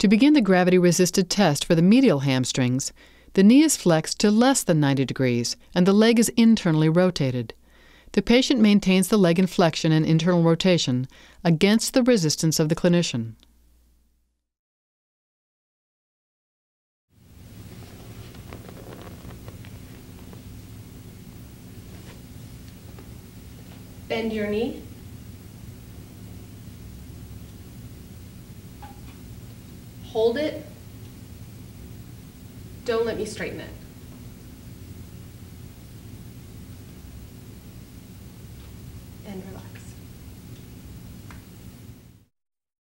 To begin the gravity resisted test for the medial hamstrings, the knee is flexed to less than 90 degrees and the leg is internally rotated. The patient maintains the leg in flexion and internal rotation against the resistance of the clinician. Bend your knee. Hold it. Don't let me straighten it. And relax.